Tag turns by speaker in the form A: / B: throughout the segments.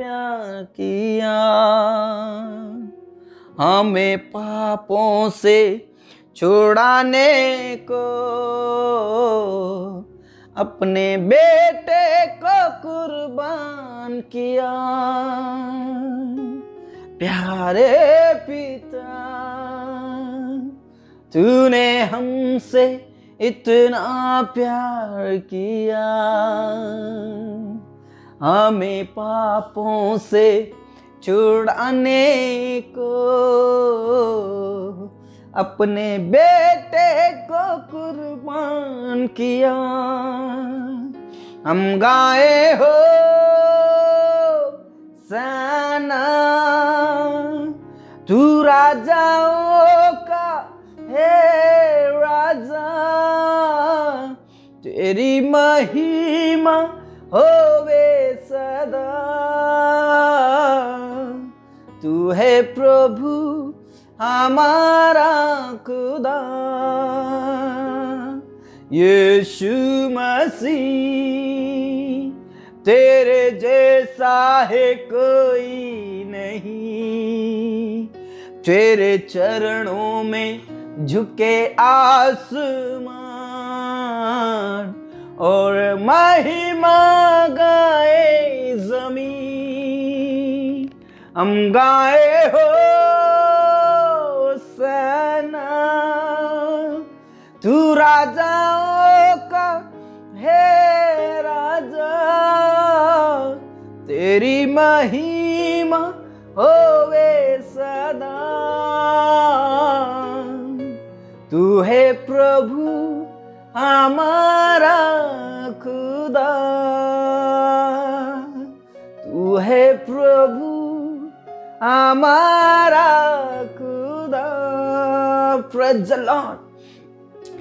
A: प्यार किया। हमें पापों से छुड़ाने को, अपने बेटे को कुर्बान किया। प्यारे पिता, तूने हमसे इतना प्यार किया। हमें पापों से छुड़ाने को, अपने बेटे को कुर्बान किया। हम गाए हो, सना, तू राजाओं का हे राजा। तेरी महिमा होवे सदा। तू है प्रभु हमारा खुदा। यीशु मसीह, तेरे जैसा है कोई नहीं। तेरे चरणों में झुके आसमान और महिमा गाए जमी हम गाए हो सना। तू राजाओं का है राजा। तेरी महिमा होवे सदा। तू है प्रभु हमारा खुदा। तू है प्रभु, हमारा खुदा। Praise the lord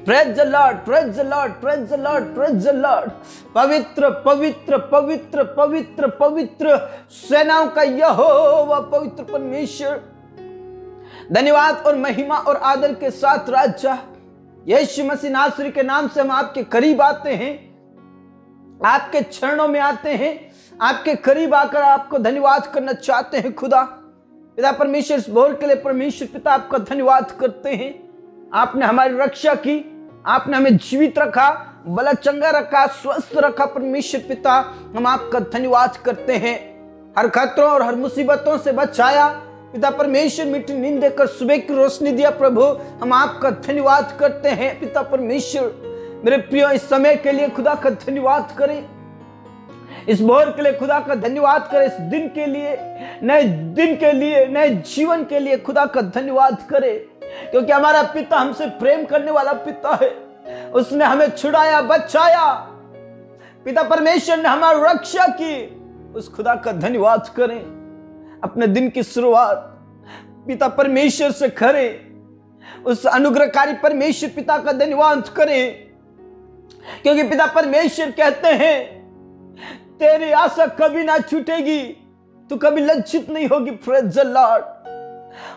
A: praise the lord praise lord praise lord lord पवित्र पवित्र पवित्र पवित्र पवित्र सेनाओं का यहोवा, पवित्र परमेश्वर। धन्यवाद और महिमा और आदर के साथ राजा। यीशु मसीह नासरी के नाम से हम आपके करीब आते हैं, आपके चरणों में आते हैं, आपके करीब आकर आपको धन्यवाद करना चाहते हैं खुदा। पिता परमेश्वर, इस भोर के लिए परमेश्वर पिता आपका धन्यवाद करते हैं। आपने हमारी रक्षा की, आपने हमें जीवित रखा बला चंगा रखा, स्वस्थ रखा परमेश्वर पिता। हम आपका धन्यवाद करते हैं। हर खतरों और हर मुसीबतों से बचाया पिता परमेश्वर मिट्टी नींद देकर सुबह की रोशनी दिया प्रभु। हम आपका धन्यवाद करते हैं, पिता परमेश्वर। मेरे प्रियो, इस समय के लिए खुदा का धन्यवाद करें। इस भोर के लिए खुदा का धन्यवाद करें। इस दिन के लिए, नए दिन के लिए, नए जीवन के लिए खुदा का धन्यवाद करें। क्योंकि हमारा पिता हमसे प्रेम करने वाला पिता है। उसने हमें छुड़ाया, बचाया। पिता परमेश्वर ने हमारी रक्षा की। उस खुदा का धन्यवाद करें। अपने दिन की शुरुआत पिता परमेश्वर से करें। उस अनुग्रहकारी परमेश्वर पिता का धन्यवाद करें। क्योंकि पिता परमेश्वर कहते हैं, तेरी आशा कभी ना छूटेगी, तू कभी लज्जित नहीं होगी लॉर्ड।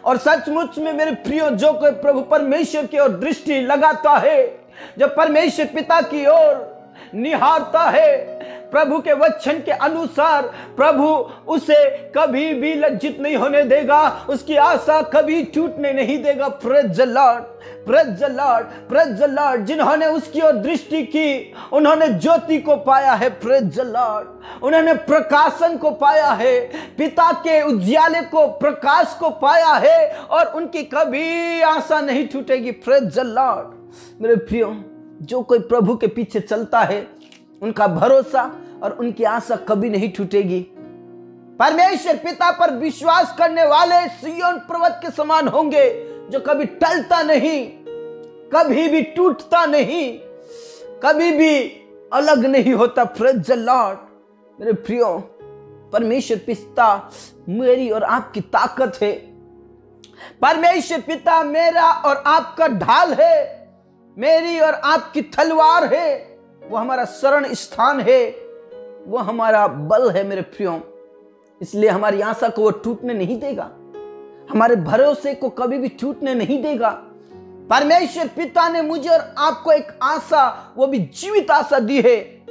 A: और सचमुच में मेरे प्रियो, जो कोई प्रभु परमेश्वर की ओर दृष्टि लगाता है, जो परमेश्वर पिता की ओर निहारता है प्रभु के वचन के अनुसार प्रभु उसे कभी भी लज्जित नहीं होने देगा। उसकी आशा कभी टूटने नहीं देगा। प्रेज लॉर्ड प्रेज जिन्होंने उसकी ओर दृष्टि की, उन्होंने ज्योति को पाया है। प्रेज उन्होंने प्रकाशन को पाया है। पिता के उज्याले को, प्रकाश को पाया है और उनकी कभी आशा नहीं टूटेगी। प्रेज मेरे प्रियो, जो कोई प्रभु के पीछे चलता है, उनका भरोसा और उनकी आशा कभी नहीं टूटेगी। परमेश्वर पिता पर विश्वास करने वाले सियोन पर्वत के समान होंगे, जो कभी टलता नहीं, कभी भी टूटता नहीं, कभी भी अलग नहीं होता। फ्रेज लॉर्ड मेरे प्रियो, परमेश्वर पिता मेरी और आपकी ताकत है। परमेश्वर पिता मेरा और आपका ढाल है। मेरी और आपकी तलवार है। वो हमारा शरण स्थान है। वो हमारा बल है मेरे प्रियो। इसलिए हमारी आशा को वो टूटने नहीं देगा। हमारे भरोसे को कभी भी टूटने नहीं देगा। परमेश्वर पिता ने मुझे और आपको एक आशा, वो भी जीवित आशा दी है।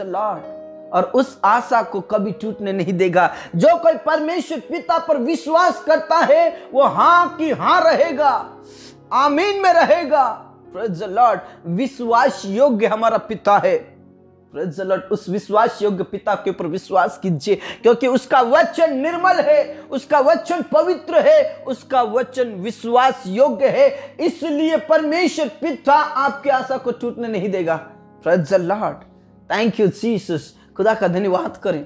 A: लॉर्ड और उस आशा को कभी टूटने नहीं देगा। जो कोई परमेश्वर पिता पर विश्वास करता है, वो हाँ की हाँ रहेगा। आमीन में रहेगा। लॉर्ड विश्वास योग्य हमारा पिता है। उस विश्वास योग्य पिता के ऊपर विश्वास कीजिए, क्योंकि उसका वचन निर्मल है, उसका वचन पवित्र है, उसका वचन विश्वास योग्य है। इसलिए परमेश्वर पिता आपकी आशा को टूटने नहीं देगा। लॉर्ड थैंक यू जीसस खुदा का धन्यवाद करें।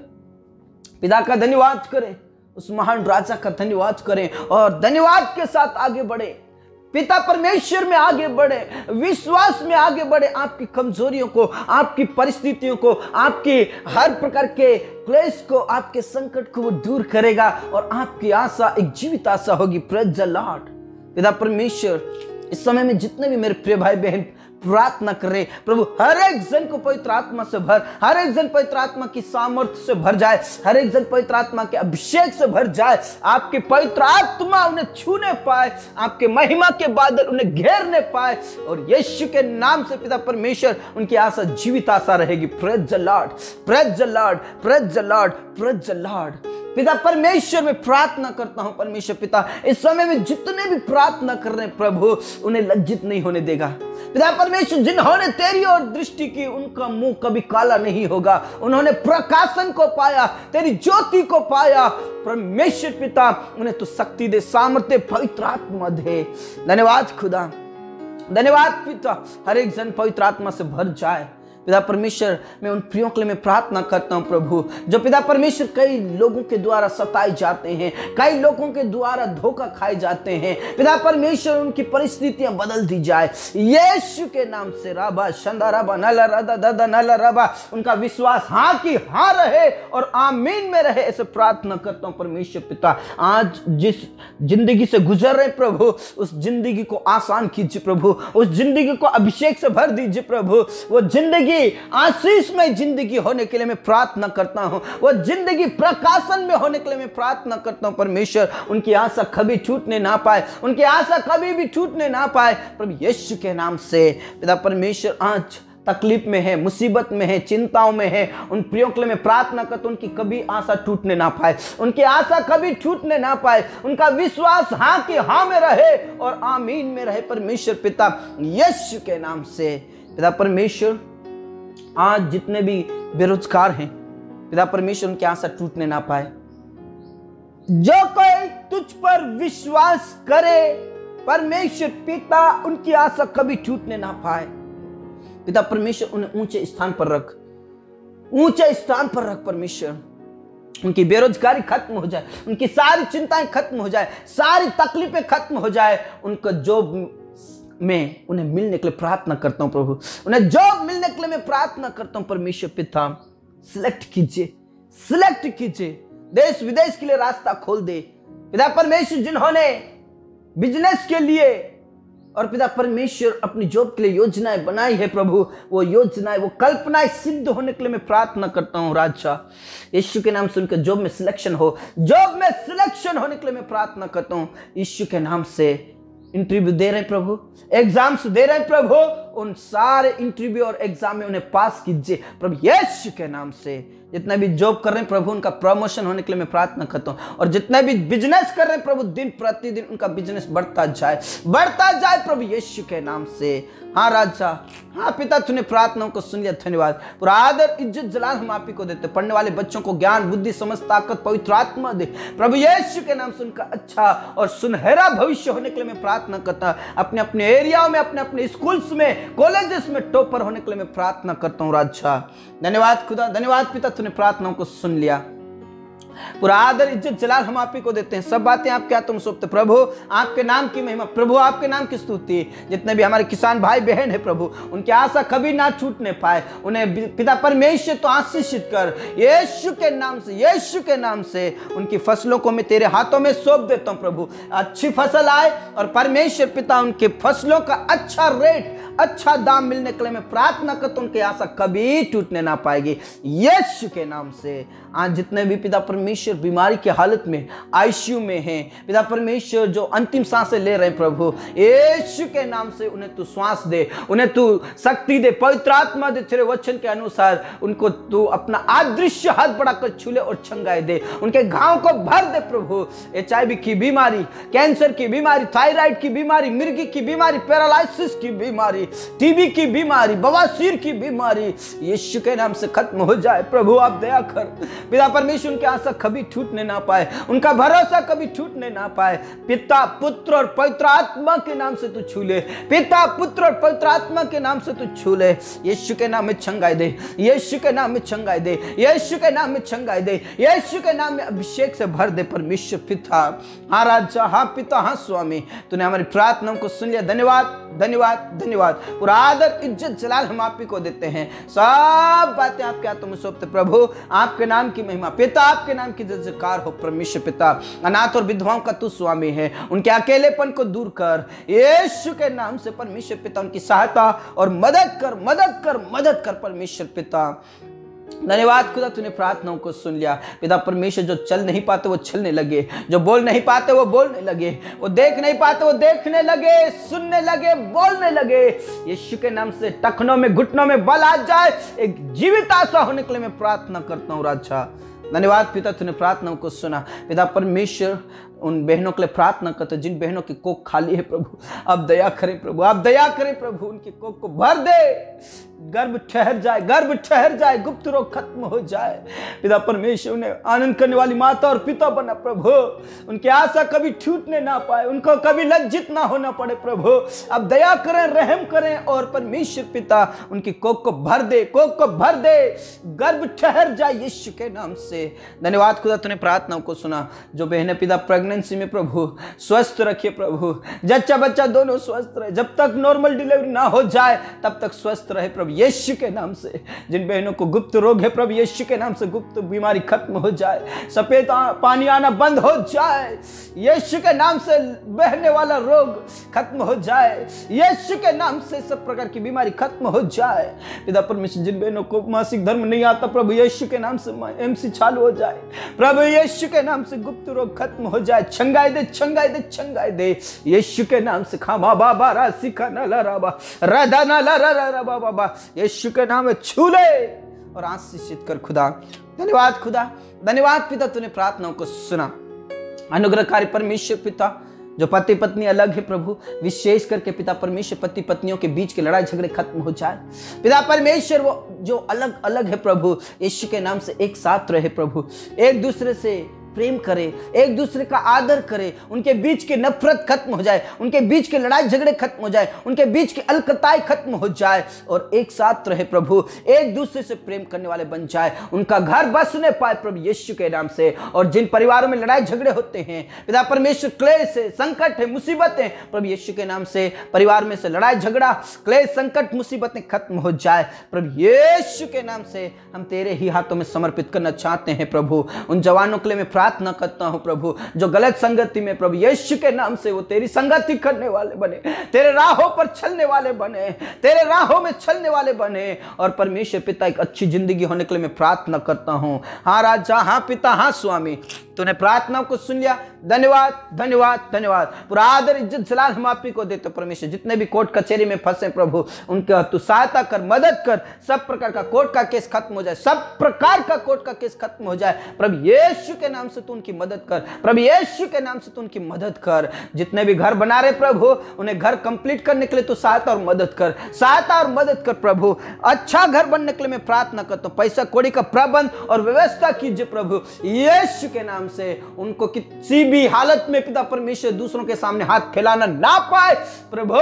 A: पिता का धन्यवाद करें। उस महान राजा का धन्यवाद करें और धन्यवाद के साथ आगे बढ़े। पिता परमेश्वर में आगे बढ़े, विश्वास में आगे बढ़े, आपकी कमजोरियों को, आपकी परिस्थितियों को, आपकी हर प्रकार के क्लेश को, आपके संकट को वो दूर करेगा और आपकी आशा, एक जीवित आशा होगी। प्रज्जलाट लॉर्ड पिता परमेश्वर, इस समय में जितने भी मेरे प्रिय भाई बहन प्रार्थना करें। प्रभु हर एक जन को पवित्र आत्मा से भर हर एक जन पवित्र आत्मा की सामर्थ्य से भर जाए हर एक जन पवित्र आत्मा के अभिषेक से भर जाए, आपकी पवित्र आत्मा उन्हें छूने पाए, आपके महिमा के बादल उन्हें घेरने पाए, और यीशु के नाम से पिता परमेश्वर, उनकी आशा जीवित आशा रहेगी। Praise lord praise lord praise lord praise lord पिता, परमेश्वर, में प्रार्थना करता हूँ, परमेश्वर पिता, इस समय में जितने भी प्रार्थना कर रहे प्रभु, उन्हें लज्जित नहीं होने देगा। पिता, परमेश्वर, जिन्होंने तेरी और दृष्टि की, उनका मुँह कभी काला नहीं होगा। उन्होंने प्रकाशन को पाया, तेरी ज्योति को पाया। परमेश्वर पिता, उन्हें तो शक्ति दे, सामर्थ्य, पवित्र आत्मा दे। धन्यवाद खुदा। धन्यवाद पिता, हर एक जन पवित्र आत्मा से भर जाए। पिता परमेश्वर, मैं उन प्रियों के लिए मैं प्रार्थना करता हूँ, प्रभु। जो पिता परमेश्वर कई लोगों के द्वारा सताए जाते हैं, कई लोगों के द्वारा धोखा खाए जाते हैं, पिता परमेश्वर, उनकी परिस्थितियाँ बदल दी जाए। यीशु के नाम से राबा, शंदा राबा, नला रदा, ददा, नला रबा, उनका विश्वास हाँ की हाँ रहे और आमीन में रहे, ऐसे प्रार्थना करता हूँ परमेश्वर पिता। आज जिस ज़िंदगी से गुजर रहे प्रभु, उस ज़िंदगी को आसान कीजिए प्रभु, उस ज़िंदगी को अभिषेक से भर दीजिए प्रभु। वो ज़िंदगी ज़िंदगी आशीषमय ज़िंदगी होने के लिए मैं प्रार्थना करता हूँ। वो ज़िंदगी प्रकाशन में होने के लिए मैं प्रार्थना करता हूँ। परमेश्वर, उनकी आशा कभी छूटने ना पाए, उनकी आशा कभी भी छूटने ना पाए। प्रभु यीशु के नाम से पिता परमेश्वर, आज तकलीफ़ में है, मुसीबत में है, चिंताओं में है, उन प्रियों के लिए मैं प्रार्थना करता हूँ, उनकी कभी आशा टूटने ना पाए, उनकी आशा कभी टूटने ना पाए, उनका विश्वास हाँ की हाँ में रहे और आमीन में रहे। परमेश्वर पिता, यश के नाम से पिता परमेश्वर आज जितने भी बेरोजगार हैं, पिता परमेश्वर उनकी आशा टूटने ना पाए। जो कोई तुझ पर विश्वास करे, परमेश्वर पिता उनकी आशा कभी टूटने ना पाए। पिता परमेश्वर उन्हें ऊँचे स्थान पर रख, ऊँचे स्थान पर रख परमेश्वर। उनकी बेरोजगारी खत्म हो जाए, उनकी सारी चिंताएँ खत्म हो जाए, सारी तकलीफें खत्म हो जाए, उनका जो मैं उन्हें मिलने के लिए प्रार्थना करता हूँ प्रभु। उन्हें जॉब मिलने के लिए मैं प्रार्थना करता हूँ, परमेश्वर पिता। सिलेक्ट कीजिए सिलेक्ट कीजिए। देश विदेश के लिए रास्ता खोल दे। पिता परमेश्वर, जिन्होंने बिज़नेस के लिए और पिता परमेश्वर अपनी जॉब के लिए योजनाएँ बनाई है प्रभु, वो योजनाएँ, वो कल्पनाएँ सिद्ध होने के लिए मैं प्रार्थना करता हूँ राजा। यीशु के नाम से उनके जॉब में सिलेक्शन हो। जॉब में सिलेक्शन होने के लिए मैं प्रार्थना करता हूँ। यीशु के नाम से इंटरव्यू दे रहे प्रभु। एग्ज़ाम्स दे रहे प्रभु। उन सारे इंटरव्यू और एग्ज़ाम में उन्हें पास कीजिए। प्रभु यीशु के नाम से। जितने भी जॉब कर रहे हैं, प्रभु उनका प्रमोशन होने के लिए मैं प्रार्थना करता हूँ। और जितने भी बिज़नेस कर रहे हैं, प्रभु दिन प्रतिदिन उनका बिज़नेस बढ़ता जाए। बढ़ता जाए प्रभु यीशु के नाम से। हाँ राजा। हाँ पिता, तूने प्रार्थनाओं को सुन लिया। धन्यवाद। पूरा आदर, इज़्ज़त, जलाल हम आप ही को देते पढ़ने वाले बच्चों को ज्ञान, बुद्धि, समझ, ताकत, पवित्र आत्मा दे। प्रभु यीशु के नाम से उनका अच्छा और सुनहरा भविष्य होने के लिए मैं प्रार्थना करता अपने अपने एरियाओं में अपने अपने स्कूल्स में कॉलेजेस में टॉपर होने के लिए मैं प्रार्थना करता हूँ, राजा। धन्यवाद खुदा, धन्यवाद पिता, तूने प्रार्थनाओं को सुन लिया। पूरा आदर, इज़्ज़त, जलाल हम आप ही को देते हैं। सब बातें आप क्या तुम सुप्त प्रभु? आपके नाम की महिमा। प्रभु, आपके नाम की स्तुति। जितने भी हमारे किसान भाई बहन है प्रभु, उनकी आशा कभी ना छूटने पाए। उन्हें पिता परमेश्वर तो आशीषित कर। यीशु के नाम से, यीशु के नाम से उनकी फ़सलों को मैं तेरे हाथों में सौंप देता हूँ प्रभु। अच्छी फ़सल आए और परमेश्वर पिता उनके फ़सलों का अच्छा रेट अच्छा दाम मिलने के लिए मैं प्रार्थना करता हूँ, उनकी आशा कभी टूटने ना पाएगी। यीशु के नाम से। आज जितने भी पिता परमेश्वर परमेश्वर बीमारी की हालत में आईसीयू में हैं। पिता परमेश्वर, जो अंतिम साँसें ले रहे हैं प्रभु, यीशु के नाम से उन्हें तू श्वास दे, उन्हें तू शक्ति दे, पवित्र आत्मा दे, तेरे वचन के अनुसार उनको तू अपना अदृश्य हाथ बढ़ाकर छूले और छंगाए दे, उनके घाव को भर दे प्रभु। एचआईवी की बीमारी, कैंसर की बीमारी, थायराइड की बीमारी, मिर्गी की बीमारी पैरालिसिस की बीमारी, टीबी की बीमारी, बवासीर की बीमारी, यीशु के नाम से खत्म हो जाए प्रभु, आप दया कर। पिता परमेश्वर, उनके आशा कभी छूटने ना पाए, उनका भरोसा कभी छूटने ना पाए। पिता, पुत्र और पवित्र आत्मा के नाम से तू छू ले। पिता, पुत्र और पवित्र आत्मा के नाम से तू छू ले। यीशु के नाम में छंगाई दे, यीशु के नाम में छंगाई दे, यीशु के नाम में छंगाई दे, यीशु के नाम में अभिषेक से भर दे, परमेश्वर पिता। हाँ राजा हाँ पिता हाँ स्वामी। तूने हमारी प्रार्थनाओं को सुन लिया, धन्यवाद। धन्यवाद धन्यवाद। पूरा आदर, इज़्ज़त, जलाल हम आप ही को देते हैं। सब बातें आपके हाथों में सौंपते प्रभु। आपके नाम की महिमा। पिता आपके नाम की जजकार हो, परमेश्वर पिता। अनाथ और विधवाओं का तू स्वामी है। उनके अकेलेपन को दूर कर। यीशु के नाम से परमेश्वर पिता, उनकी सहायता और मदद कर मदद कर मदद कर, परमेश्वर पिता। धन्यवाद, खुदा, तूने प्रार्थनाओं को सुन लिया। पिता, परमेश्वर जो चल नहीं पाते, वो चलने लगे। जो बोल नहीं पाते, वो बोलने लगे। वो देख नहीं पाते, वो देखने लगे, सुनने लगे, बोलने लगे। यीशु के नाम से टखनों में, घुटनों में बल आ जाए। एक जीवित आशा होने के लिए मैं प्रार्थना करता हूँ, राजा। धन्यवाद, पिता, तूने प्रार्थनाओं को सुना। पिता, परमेश्वर उन बहनों के लिए प्रार्थना करते जिन बहनों की कोक खाली है प्रभु, आप दया करें प्रभु, आप दया करें प्रभु, उनकी कोक को भर दे। गर्भ ठहर जाए, गर्भ ठहर जाए, गुप्त रोग खत्म हो जाए। पिता परमेश्वर, उन्हें आनंद करने वाली माता और पिता बना प्रभु। उनकी आशा कभी छूटने ना पाए, उनको कभी लज्जित ना होना पड़े प्रभु। अब दया करें, रहम करें और परमेश्वर पिता उनकी कोक को भर दे कोक को भर दे। गर्भ ठहर जाए यीशु के नाम से। धन्यवाद खुदा, तूने प्रार्थनाओं को सुना। जो बहने पिता प्रेगनेंसी में प्रभु, स्वस्थ रखिए प्रभु। जच्चा बच्चा दोनों स्वस्थ रहे। जब तक नॉर्मल डिलीवरी ना हो जाए, तब तक स्वस्थ रहे प्रभु यीशु के नाम से। जिन बहनों को गुप्त रोग है प्रभु यीशु के नाम से गुप्त बीमारी खत्म हो जाए, सफ़ेद पानी आना बंद हो जाए, यीशु के नाम से बहने वाला रोग खत्म हो जाए, यीशु के नाम से सब प्रकार की बीमारी खत्म हो जाए। पिता परमेश्वर, जिन बहनों को मासिक धर्म नहीं आता, प्रभु यीशु के नाम से एमसी चालू हो जाए। प्रभु यीशु के नाम से गुप्त रोग खत्म हो जाए। छंगाई दे छंगाई दे छंगाई दे। यीशु के नाम से खामा बाबा रा, सिखा, ना, ला राबा राधा ना, ला, रा रा बाबा यीशु के नाम में छू ले और आशीषित कर खुदा। धन्यवाद खुदा। धन्यवाद पिता, तूने प्रार्थनाओं को सुना। अनुग्रहकारी परमेश्वर पिता, जो पति पत्नी अलग है प्रभु, विशेष करके पिता परमेश्वर पति पत्नियों के बीच के लड़ाई झगड़े खत्म हो जाए। पिता परमेश्वर, वो जो अलग अलग है प्रभु, यीशु के नाम से एक साथ रहे प्रभु। एक दूसरे से प्रेम करे, एक दूसरे का आदर करे, उनके बीच की नफरत खत्म हो जाए, उनके बीच के लड़ाई झगड़े खत्म हो जाए, उनके बीच की अलकताई खत्म हो जाए और एक साथ रहे प्रभु, एक दूसरे से प्रेम करने वाले बन जाए, उनका घर बसने पाए प्रभु यीशु के नाम से। और जिन परिवारों में लड़ाई झगड़े होते हैं, पिता परमेश्वर, क्लेश है संकट है, मुसीबतें प्रभु यीशु के नाम से परिवार में से लड़ाई, झगड़ा, क्लेश, संकट, मुसीबतें खत्म हो जाए, प्रभु यीशु के नाम से हम तेरे ही हाथों में समर्पित करना चाहते हैं प्रभु। उन जवानों के लिए मैं प्रार्थना करता हूँ प्रभु, जो गलत संगति में प्रभु यीशु के नाम से वो तेरी संगति करने वाले बने, तेरे राहों पर चलने वाले बने, तेरे राहों में चलने वाले बने। और परमेश्वर पिता, एक अच्छी ज़िंदगी होने के लिए मैं प्रार्थना करता हूँ। हाँ राजा हाँ पिता हाँ स्वामी। तूने प्रार्थना को सुन लिया। धन्यवाद धन्यवाद धन्यवाद। पूरा आदर, इज़्ज़त जलाल हम आप ही को देते परमेश्वर। जितने भी कोर्ट कचहरी में फंसे प्रभु, उनका तू सहायता कर, मदद कर। सब प्रकार का कोर्ट का केस खत्म हो जाए, सब प्रकार का कोर्ट का केस खत्म हो जाए। प्रभु यीशु के नाम से तू उनकी मदद कर, प्रभु यीशु के नाम से तू उनकी मदद कर। जितने भी घर बना रहे प्रभु, उन्हें घर कंप्लीट करने के लिए तू सहायता और मदद कर। सहायता और मदद कर प्रभु। अच्छा घर बनने के लिए मैं प्रार्थना करता हूँ। पैसा, कौड़ी का प्रबंध और व्यवस्था कीजिए प्रभु। यीशु के नाम से उनको किसी भी हालत में पिता परमेश्वर दूसरों के सामने हाथ फैलाना ना पाए। प्रभु,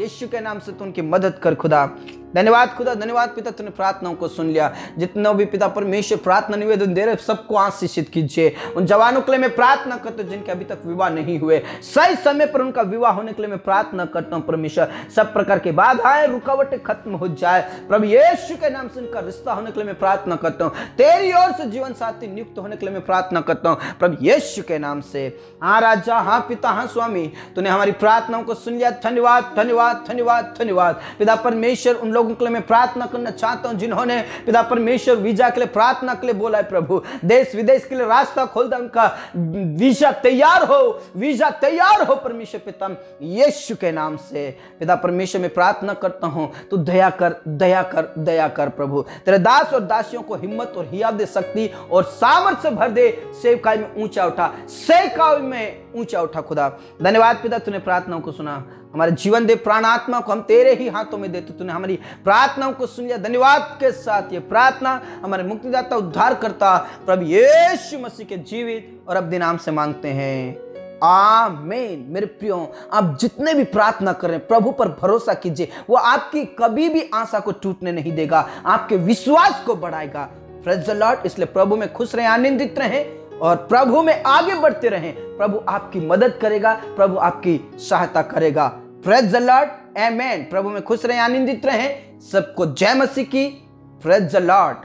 A: यीशु के नाम से तो उनकी मदद कर खुदा। धन्यवाद खुदा, धन्यवाद पिता, तूने प्रार्थनाओं को सुन लिया। जितना भी पिता परमेश्वर प्रार्थना निवेदन दे रहे सबको आशीषित कीजिए। उन जवानों के लिए मैं प्रार्थना करता हूँ, जिनके अभी तक विवाह नहीं हुए। सही समय पर उनका विवाह होने के लिए मैं प्रार्थना करता हूँ, परमेश्वर। सब प्रकार की बाधाएँ रुकावटें खत्म हो जाए। प्रभु यीशु के नाम से उनका रिश्ता होने के लिए मैं प्रार्थना करता हूँ। तेरी ओर से जीवन साथी नियुक्त होने के लिए मैं प्रार्थना करता हूँ। प्रभु यीशु के नाम से। हाँ राजा हाँ पिता हाँ स्वामी, तूने हमारी प्रार्थनाओं को सुन लिया। धन्यवाद धन्यवाद धन्यवाद धन्यवाद। पिता परमेश्वर, उन लोगों के लिए मैं प्रार्थना करना चाहता हूँ, जिन्होंने पिता परमेश्वर वीज़ा के लिए प्रार्थना के लिए बोला है, प्रभु, देश विदेश के लिए रास्ता खोल दे, उनका वीज़ा तैयार हो, वीज़ा तैयार हो परमेश्वर पिता, यीशु के नाम से। पिता परमेश्वर, में प्रार्थना करता हूँ तो दया कर दया कर दया कर, प्रभु। तेरे दास और दासियों को हिम्मत और हिया दे, शक्ति और सामर्थ्य भर दे सेवकाई में ऊँचा उठा सेवकाई में ऊँचा उठा, खुदा। धन्यवाद पिता, तूने प्रार्थनाओं को सुना। हमारे जीवन दे प्राण आत्मा को हम तेरे ही हाथों में देते, तूने हमारी प्रार्थनाओं को सुन लिया, धन्यवाद के साथ ये प्रार्थना हमारे मुक्तिदाता उद्धार करता प्रभु यीशु मसीह के जीवित और अब नाम से मांगते हैं। आमेन। मेरे प्रियो, आप जितने भी प्रार्थना करें प्रभु पर भरोसा कीजिए, वो आपकी कभी भी आशा को टूटने नहीं देगा, आपके विश्वास को बढ़ाएगा। प्रेज लॉर्ड इसलिए प्रभु में खुश रहें, आनंदित रहें और प्रभु में आगे बढ़ते रहें। प्रभु आपकी मदद करेगा, प्रभु आपकी सहायता करेगा। प्रेज लॉर्ड एमेन प्रभु में खुश रहें, आनंदित रहें। सबको जय मसीह की। Praise Lord